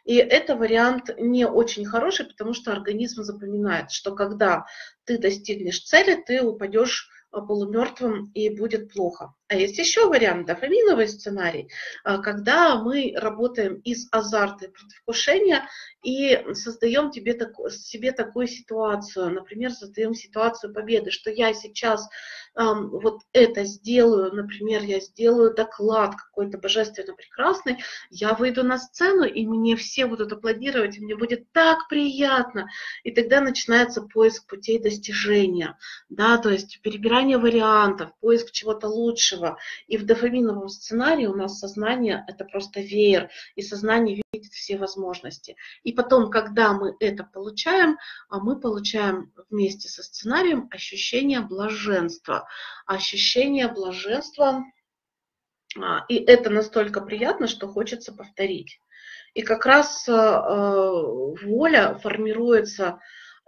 И это вариант не очень хороший, потому что организм запоминает, что когда ты достигнешь цели, ты упадешь полумертвым и будет плохо. А есть еще вариант, дофаминовый сценарий, а, когда мы работаем из азарта и предвкушения и создаем тебе, себе такую ситуацию, например, создаем ситуацию победы, что я сейчас эм, вот это сделаю, например, я сделаю доклад какой-то божественно прекрасный, я выйду на сцену, и мне все будут аплодировать, и мне будет так приятно. И тогда начинается поиск путей достижения, да, то есть перебирание вариантов, поиск чего-то лучшего. И в дофаминовом сценарии у нас сознание – это просто веер, и сознание видит все возможности. И потом, когда мы это получаем, а мы получаем вместе со сценарием ощущение блаженства. Ощущение блаженства, а, и это настолько приятно, что хочется повторить. И как раз э, воля формируется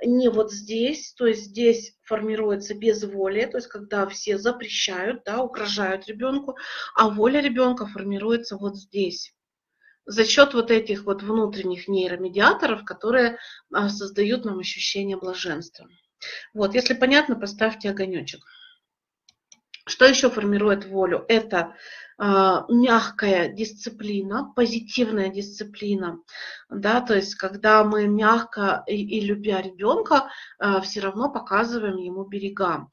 не вот здесь, то есть здесь формируется безволие, то есть когда все запрещают, да, угрожают ребенку, а воля ребенка формируется вот здесь за счет вот этих вот внутренних нейромедиаторов, которые а, создают нам ощущение блаженства. Вот, если понятно, поставьте огонечек. Что еще формирует волю? Это мягкая дисциплина, позитивная дисциплина, да, то есть когда мы мягко и, и любя ребенка, а, все равно показываем ему берега.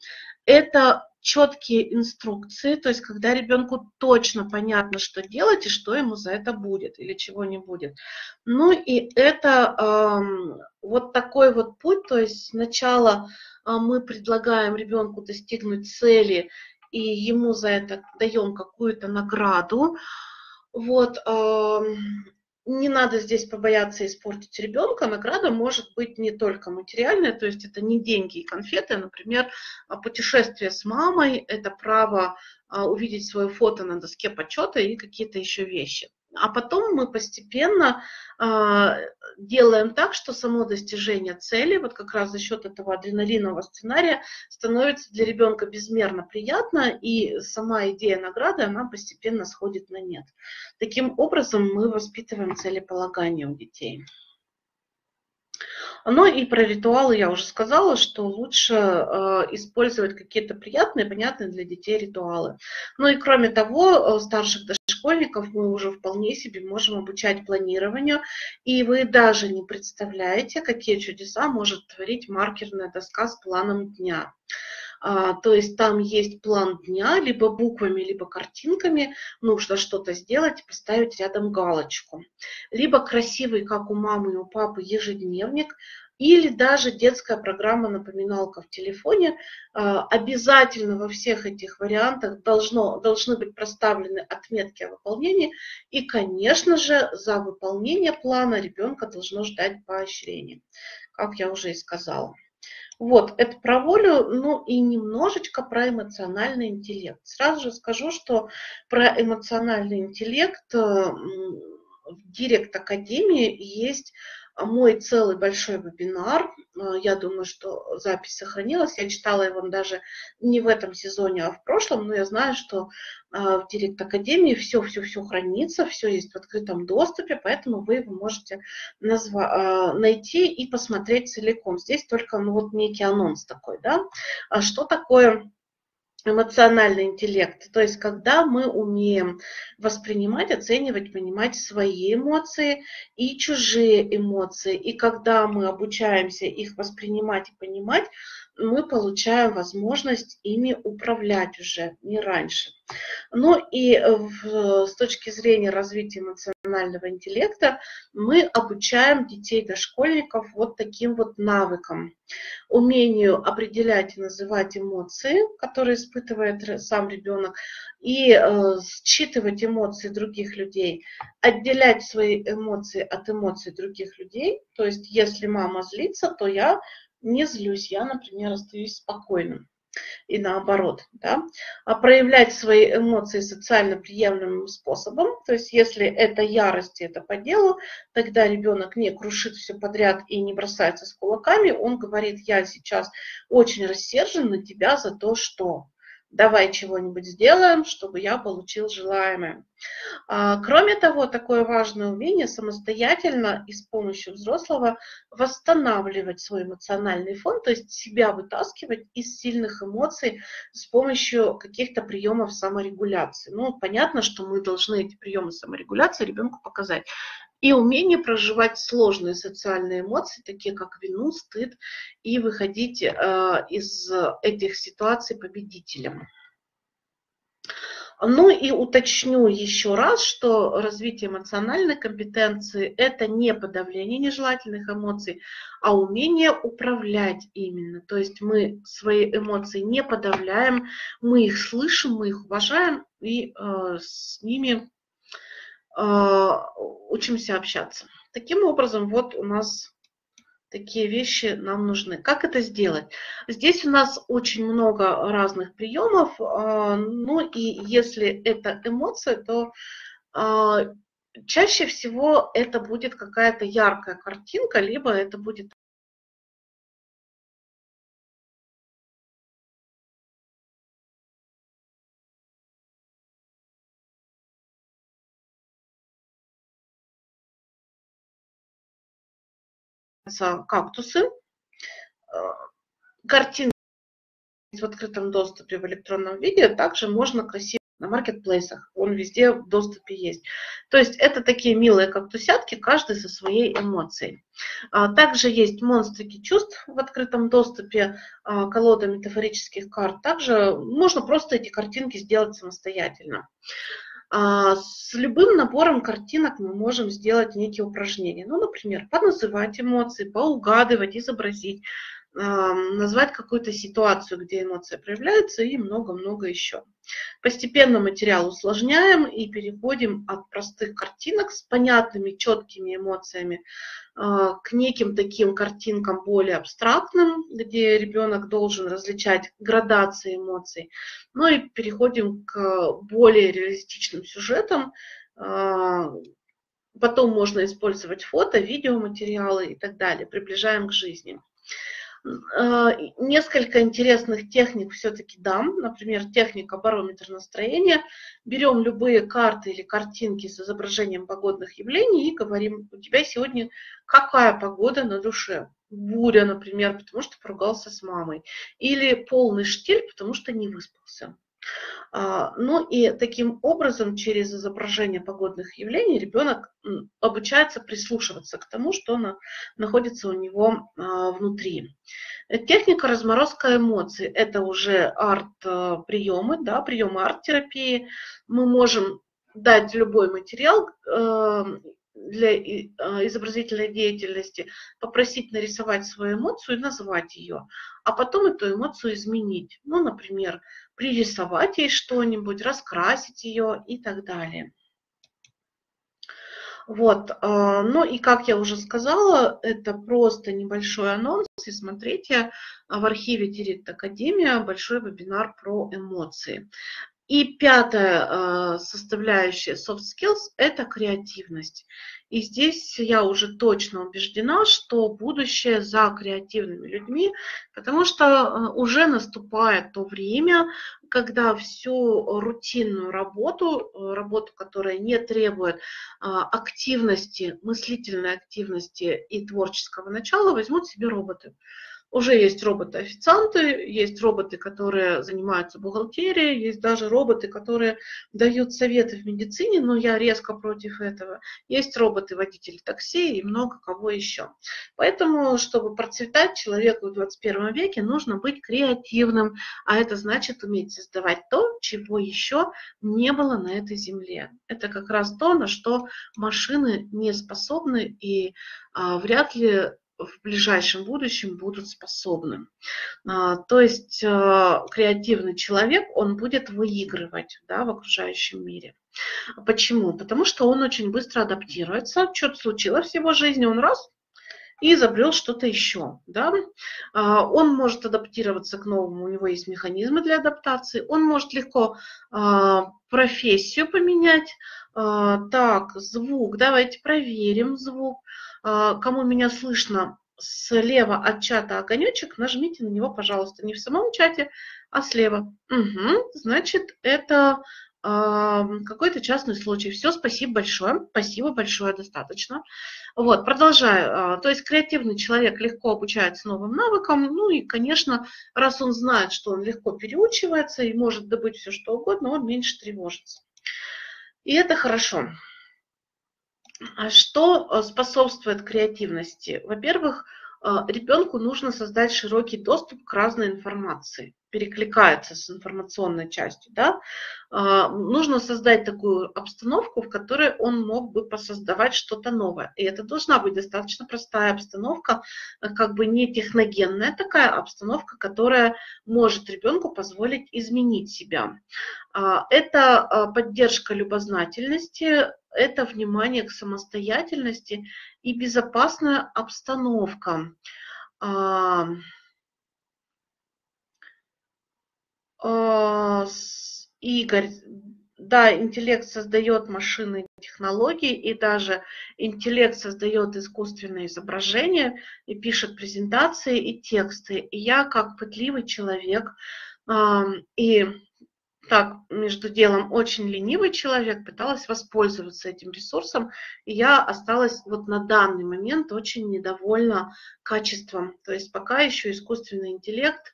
Это четкие инструкции, то есть когда ребенку точно понятно, что делать и что ему за это будет или чего не будет. Ну и это э, вот такой вот путь, то есть сначала э, мы предлагаем ребенку достигнуть цели и ему за это даем какую-то награду. Вот, не надо здесь побояться испортить ребенка. Награда может быть не только материальная, то есть это не деньги и конфеты, а, например, а, путешествие с мамой, это право а, увидеть свое фото на доске почета и какие-то еще вещи. А потом мы постепенно э, делаем так, что само достижение цели, вот как раз за счет этого адреналинового сценария, становится для ребенка безмерно приятно, и сама идея награды, она постепенно сходит на нет. Таким образом мы воспитываем целеполагание у детей. Ну и про ритуалы я уже сказала, что лучше э, использовать какие-то приятные, понятные для детей ритуалы. Ну и кроме того, э, старших дошкольников мы уже вполне себе можем обучать планированию, и вы даже не представляете, какие чудеса может творить маркерная доска с планом дня. А, то есть там есть план дня, либо буквами, либо картинками, нужно что-то сделать поставить рядом галочку. Либо красивый, как у мамы и у папы, ежедневник, или даже детская программа-напоминалка в телефоне. А, обязательно во всех этих вариантах должно, должны быть проставлены отметки о выполнении. И, конечно же, за выполнение плана ребенка должно ждать поощрение, как я уже и сказала. Вот, это про волю, ну и немножечко про эмоциональный интеллект. Сразу же скажу, что про эмоциональный интеллект э, в Директ Академии есть мой целый большой вебинар. Э, я думаю, что запись сохранилась. Я читала его даже не в этом сезоне, а в прошлом, но я знаю, что э, в Директ Академии все-все-все хранится, все есть в открытом доступе, поэтому вы его можете назва- э, найти и посмотреть целиком. Здесь только ну, вот некий анонс такой, да. А что такое эмоциональный интеллект, то есть когда мы умеем воспринимать, оценивать, понимать свои эмоции и чужие эмоции, и когда мы обучаемся их воспринимать и понимать, мы получаем возможность ими управлять уже не раньше. Ну и э, в, с точки зрения развития эмоционального интеллекта мы обучаем детей дошкольников вот таким вот навыкам. Умению определять и называть эмоции, которые испытывает сам ребенок, и э, считывать эмоции других людей, отделять свои эмоции от эмоций других людей. То есть если мама злится, то я не злюсь, я, например, остаюсь спокойным. И наоборот, да, а проявлять свои эмоции социально приемлемым способом, то есть если это ярость, это по делу, тогда ребенок не крушит все подряд и не бросается с кулаками, он говорит, я сейчас очень рассержен на тебя за то, что давай чего-нибудь сделаем, чтобы я получил желаемое. А, кроме того, такое важное умение самостоятельно и с помощью взрослого восстанавливать свой эмоциональный фон, то есть себя вытаскивать из сильных эмоций с помощью каких-то приемов саморегуляции. Ну, понятно, что мы должны эти приемы саморегуляции ребенку показать. И умение проживать сложные социальные эмоции, такие как вину, стыд, и выходить э, из этих ситуаций победителем. Ну и уточню еще раз, что развитие эмоциональной компетенции – это не подавление нежелательных эмоций, а умение управлять именно. То есть мы свои эмоции не подавляем, мы их слышим, мы их уважаем и э, с ними учимся общаться. Таким образом, вот у нас такие вещи нам нужны. Как это сделать? Здесь у нас очень много разных приемов, а, ну и если это эмоция, то а, чаще всего это будет какая-то яркая картинка, либо это будет кактусы. Э, картинки в открытом доступе в электронном виде также можно красиво на маркетплейсах. Он везде в доступе есть. То есть это такие милые кактусятки, каждый со своей эмоцией. А, также есть монстрики чувств в открытом доступе, а, колода метафорических карт. Также можно просто эти картинки сделать самостоятельно. А, с любым набором картинок мы можем сделать некие упражнения. Ну, например, поназывать эмоции, поугадывать, изобразить. Назвать какую-то ситуацию, где эмоция проявляется и много-много еще. Постепенно материал усложняем и переходим от простых картинок с понятными, четкими эмоциями а, к неким таким картинкам более абстрактным, где ребенок должен различать градации эмоций. Ну и переходим к более реалистичным сюжетам. А, потом можно использовать фото, видеоматериалы и так далее. Приближаем к жизни. А, несколько интересных техник все-таки дам. Например, техника барометр настроения. Берем любые карты или картинки с изображением погодных явлений и говорим, у тебя сегодня какая погода на душе? Буря, например, потому что поругался с мамой. Или полный штиль, потому что не выспался. А, ну и таким образом через изображение погодных явлений ребенок обучается прислушиваться к тому, что находится у него а, внутри. Техника разморозка эмоций – это уже арт-приемы, да, приемы арт-терапии. Мы можем дать любой материал э, для э, изобразительной деятельности, попросить нарисовать свою эмоцию и назвать ее, а потом эту эмоцию изменить. Ну, например, пририсовать ей что-нибудь, раскрасить ее и так далее. Вот, э, ну и как я уже сказала, это просто небольшой анонс, и смотрите в архиве Директ Академия большой вебинар про эмоции. И пятая э, составляющая soft skills – это креативность. И здесь я уже точно убеждена, что будущее за креативными людьми, потому что э, уже наступает то время, когда всю рутинную работу, э, работу, которая не требует а, активности, мыслительной активности и творческого начала, возьмут себе роботы. Уже есть роботы-официанты, есть роботы, которые занимаются бухгалтерией, есть даже роботы, которые дают советы в медицине, но я резко против этого. Есть роботы-водители такси и много кого еще. Поэтому, чтобы процветать человеку в 21 веке, нужно быть креативным, а это значит уметь создавать то, чего еще не было на этой земле. Это как раз то, на что машины не способны и а, вряд ли в ближайшем будущем будут способны. А, то есть а, креативный человек, он будет выигрывать да, в окружающем мире. Почему? Потому что он очень быстро адаптируется. Что-то случилось в его жизни, он раз и изобрел что-то еще. Да? А, он может адаптироваться к новому, у него есть механизмы для адаптации. Он может легко профессию поменять. Так, звук, давайте проверим звук. А, кому меня слышно, слева от чата огонечек, нажмите на него, пожалуйста, не в самом чате, а слева. Угу, значит, это э, какой-то частный случай. Все, спасибо большое, спасибо большое, достаточно. Вот, продолжаю. А, то есть креативный человек легко обучается новым навыкам, ну и, конечно, раз он знает, что он легко переучивается и может добыть все, что угодно, он меньше тревожится. И это хорошо. А что э, способствует креативности? Во-первых, э, ребенку нужно создать широкий доступ к разной информации перекликается с информационной частью, да, а, нужно создать такую обстановку, в которой он мог бы посоздавать что-то новое. И это должна быть достаточно простая обстановка, э, как бы не техногенная такая обстановка, которая может ребенку позволить изменить себя. А, это а, поддержка любознательности, это внимание к самостоятельности и безопасная обстановка. А, Игорь, да, интеллект создает машины технологии, и даже интеллект создает искусственное изображение и пишет презентации и тексты. И я, как пытливый человек, и так, между делом, очень ленивый человек, пыталась воспользоваться этим ресурсом, и я осталась вот на данный момент очень недовольна качеством. То есть пока еще искусственный интеллект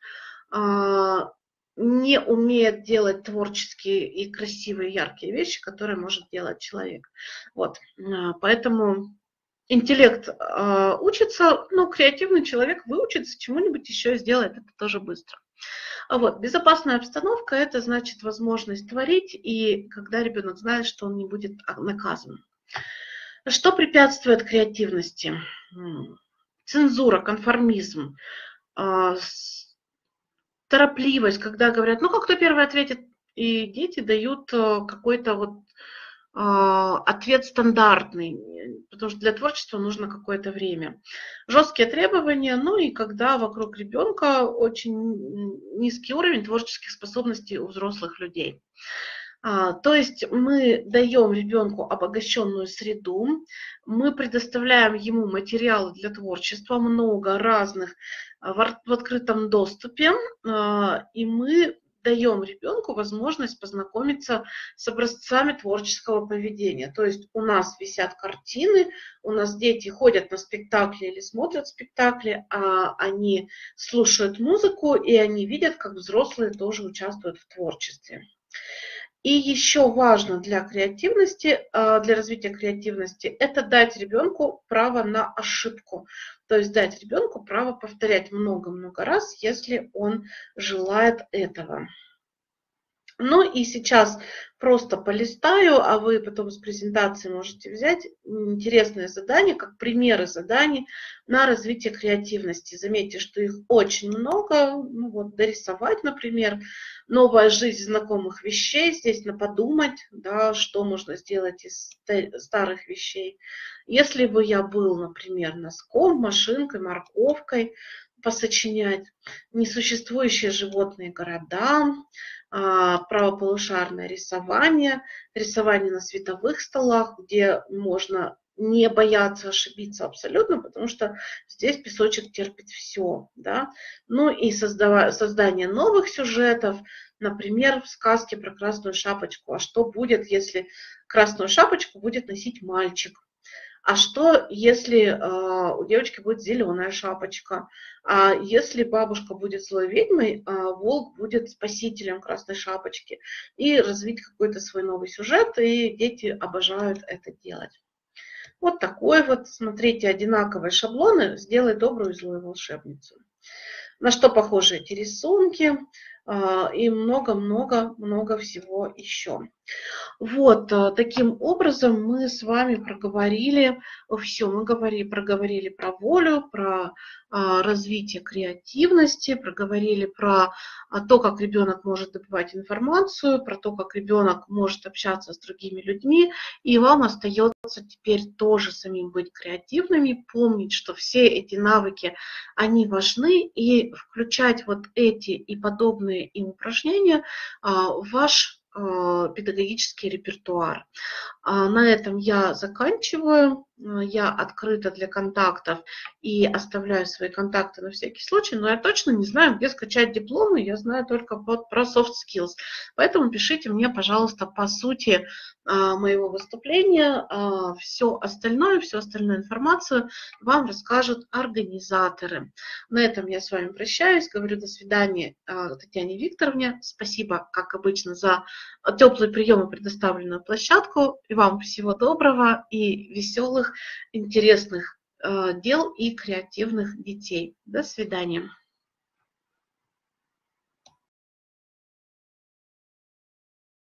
а, не умеет делать творческие и красивые, яркие вещи, которые может делать человек. Вот. А, поэтому интеллект э, учится, но креативный человек выучится чему-нибудь еще сделает это тоже быстро. А вот. Безопасная обстановка – это значит возможность творить, и когда ребенок знает, что он не будет наказан. Что препятствует креативности? Цензура, конформизм. Торопливость, когда говорят, ну, как кто первый ответит, и дети дают э, какой-то вот а, ответ стандартный, потому что для творчества нужно какое-то время. Жесткие требования, ну и когда вокруг ребенка очень низкий уровень творческих способностей у взрослых людей. А, то есть мы даем ребенку обогащенную среду, мы предоставляем ему материалы для творчества, много разных а, в, открытом доступе, а, и мы даем ребенку возможность познакомиться с образцами творческого поведения. То есть у нас висят картины, у нас дети ходят на спектакли или смотрят спектакли, а они слушают музыку, и они видят, как взрослые тоже участвуют в творчестве. И еще важно для креативности, а, для развития креативности, это дать ребенку право на ошибку. То есть дать ребенку право повторять много-много раз, если он желает этого. Ну и сейчас просто полистаю, а вы потом с презентации можете взять интересные задания, как примеры заданий на развитие креативности. Заметьте, что их очень много. Ну вот, дорисовать, например, новая жизнь знакомых вещей. Здесь на подумать, да, что можно сделать из старых вещей. Если бы я был, например, носком, машинкой, морковкой, посочинять несуществующие животные города, правополушарное рисование, рисование на световых столах, где можно не бояться ошибиться абсолютно, потому что здесь песочек терпит все. Да? Ну и создава, создание новых сюжетов, например, в сказке про красную шапочку. А что будет, если красную шапочку будет носить мальчик? А что, если э, у девочки будет зеленая шапочка? А если бабушка будет злой ведьмой, э, волк будет спасителем красной шапочки? И развить какой-то свой новый сюжет, и дети обожают это делать. Вот такой вот, смотрите, одинаковые шаблоны «Сделай добрую и злую волшебницу». На что похожи эти рисунки и много-много-много всего еще. Вот, э, таким образом мы с вами проговорили все, мы говорили, проговорили про волю, про а, развитие креативности, проговорили про а, то, как ребенок может добывать информацию, про то, как ребенок может общаться с другими людьми, и вам остается теперь тоже самим быть креативными, помнить, что все эти навыки, они важны, и включать вот эти и подобные им упражнения а, в ваш педагогический репертуар. На этом я заканчиваю. Э, я открыта для контактов и оставляю свои контакты на всякий случай, но я точно не знаю, где скачать дипломы, я знаю только про soft skills. Поэтому пишите мне, пожалуйста, по сути а, моего выступления. А, все остальное, всю остальную информацию вам расскажут организаторы. На этом я с вами прощаюсь, говорю до свидания Татьяне Викторовне. Спасибо, как обычно, за теплый прием предоставленную площадку. И вам всего доброго и веселых, интересных дел и креативных детей. До свидания.